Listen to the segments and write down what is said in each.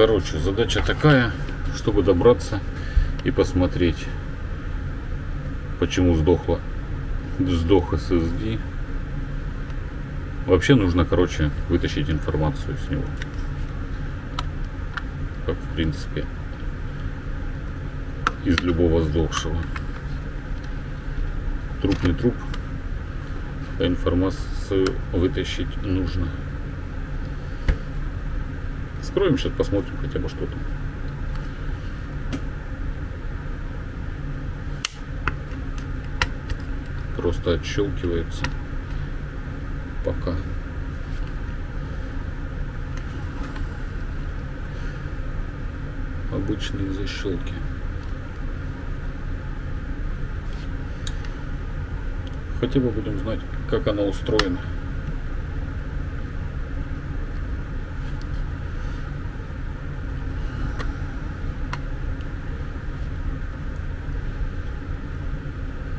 Короче, задача такая, чтобы добраться и посмотреть, почему сдохла, сдох SSD. Вообще нужно, короче, вытащить информацию с него. Как в принципе из любого сдохшего. Труп не труп, а информацию вытащить нужно. Скроем сейчас, посмотрим хотя бы что там. Просто отщелкивается пока. Обычные защелки. Хотя бы будем знать, как она устроена.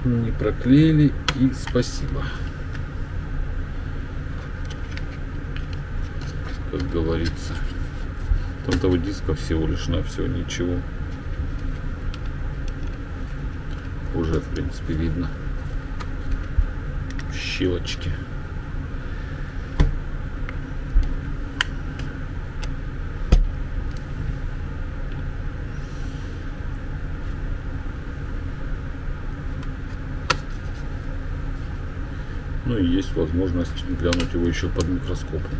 Не проклеили и спасибо. Как говорится. Там того диска всего лишь на все ничего. Уже в принципе видно щелочки. Ну и есть возможность глянуть его еще под микроскопом.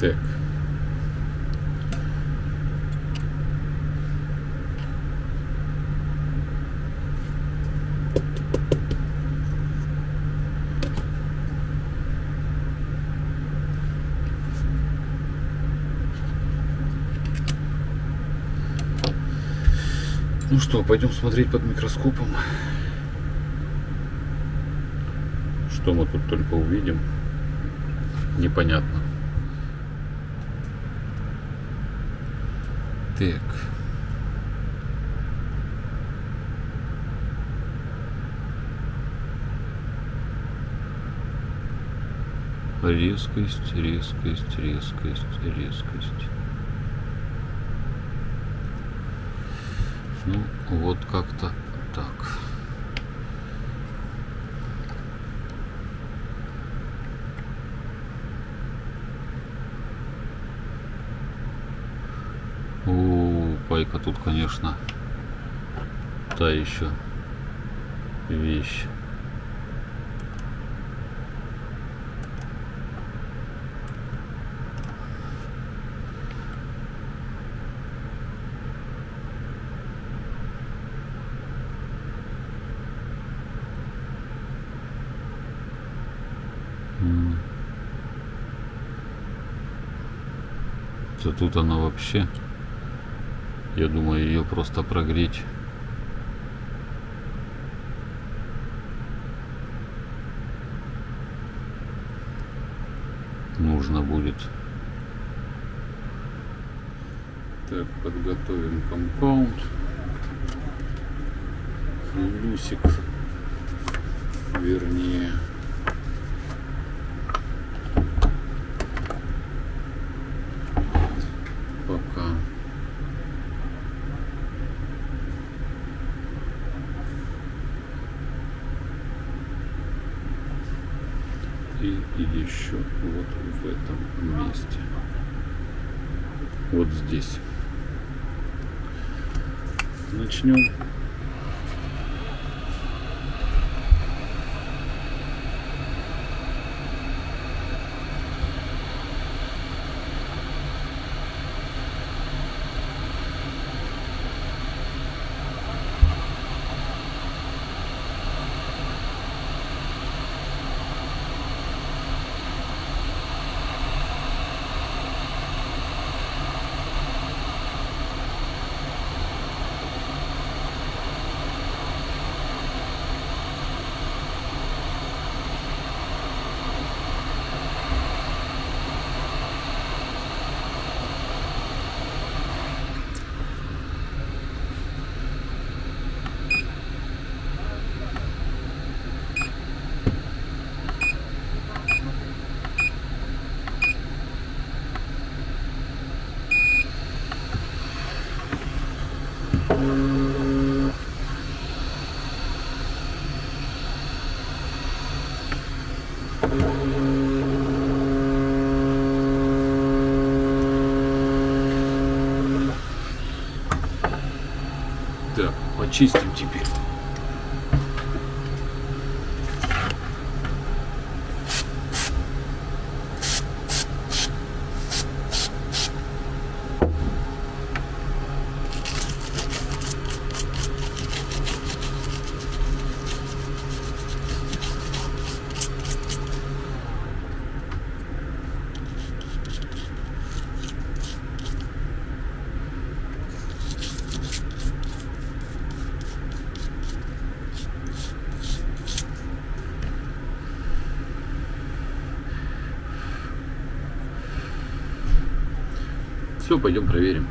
Так. Ну что, пойдем смотреть под микроскопом. Что мы тут только увидим, непонятно. Так. Резкость, резкость, резкость, резкость. Ну, вот как-то так. У, пайка тут, конечно, та еще вещь. То тут она вообще я думаю, ее просто прогреть. Нужно будет. Так, подготовим компаунд. Люсик. Вернее. Пока. И еще вот в этом месте. Вот здесь. Начнем. Так, почистим теперь. Все, пойдем проверим.